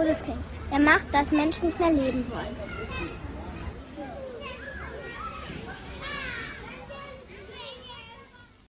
Todeskind. Der macht, dass Menschen nicht mehr leben wollen.